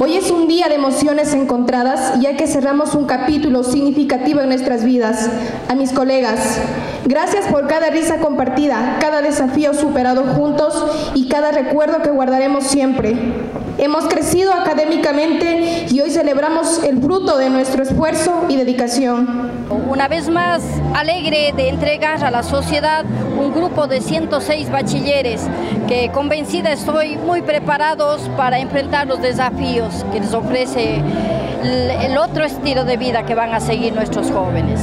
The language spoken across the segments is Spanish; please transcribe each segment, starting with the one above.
Hoy es un día de emociones encontradas, ya que cerramos un capítulo significativo en nuestras vidas. A mis colegas, gracias por cada risa compartida, cada desafío superado juntos y cada recuerdo que guardaremos siempre. Hemos crecido académicamente y hoy celebramos el fruto de nuestro esfuerzo y dedicación. Una vez más, alegre de entregar a la sociedad un grupo de 106 bachilleres que convencida estoy muy preparados para enfrentar los desafíos que les ofrece el otro estilo de vida que van a seguir nuestros jóvenes.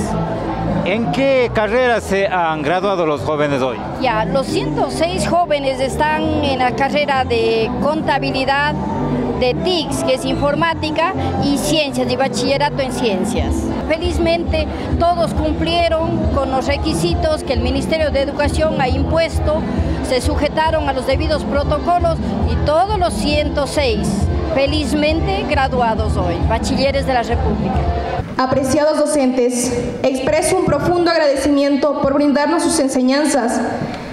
¿En qué carrera se han graduado los jóvenes hoy? Ya, los 106 jóvenes están en la carrera de contabilidad, de TICS, que es informática, y ciencias, y bachillerato en ciencias. Felizmente todos cumplieron con los requisitos que el Ministerio de Educación ha impuesto, se sujetaron a los debidos protocolos y todos los 106 felizmente graduados hoy, bachilleres de la República. Apreciados docentes, expreso un profundo agradecimiento por brindarnos sus enseñanzas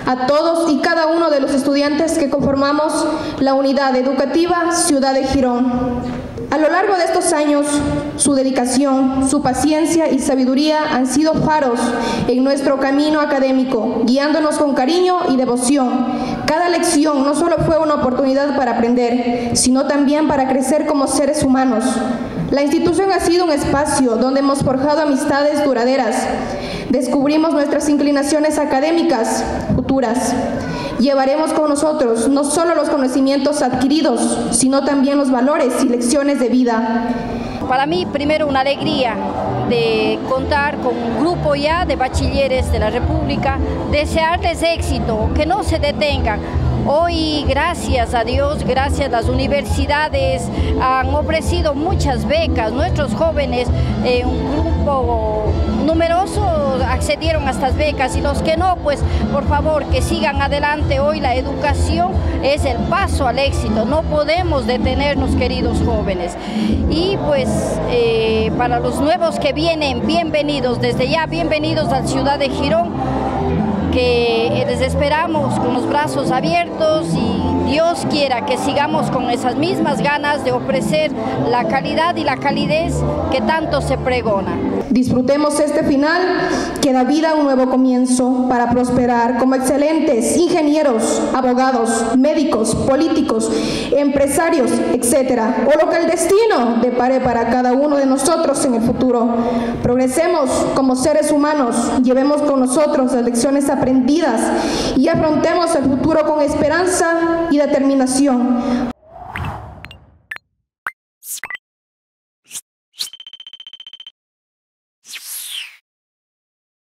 a todos y cada uno de los estudiantes que conformamos la unidad educativa Ciudad de Girón. A lo largo de estos años, su dedicación, su paciencia y sabiduría han sido faros en nuestro camino académico, guiándonos con cariño y devoción. Cada lección no solo fue una oportunidad para aprender, sino también para crecer como seres humanos. La institución ha sido un espacio donde hemos forjado amistades duraderas. Descubrimos nuestras inclinaciones académicas Llevaremos con nosotros no solo los conocimientos adquiridos, sino también los valores y lecciones de vida. Para mí, primero, una alegría de contar con un grupo ya de bachilleres de la República, desearles éxito, que no se detengan. Hoy, gracias a Dios, gracias a las universidades, han ofrecido muchas becas. Nuestros jóvenes, eh, un grupo numeroso, accedieron a estas becas y los que no, pues por favor que sigan adelante. Hoy la educación es el paso al éxito, no podemos detenernos, queridos jóvenes. Y pues eh, para los nuevos que vienen, bienvenidos desde ya, bienvenidos a la ciudad de Girón que les esperamos con los brazos abiertos y Dios quiera que sigamos con esas mismas ganas de ofrecer la calidad y la calidez que tanto se pregona. Disfrutemos este final que da vida a un nuevo comienzo para prosperar como excelentes ingenieros, abogados, médicos, políticos, empresarios, etcétera, o lo que el destino depare para cada uno de nosotros en el futuro. Progresemos como seres humanos, llevemos con nosotros las lecciones aprendidas y afrontemos el futuro con esperanza y determinación.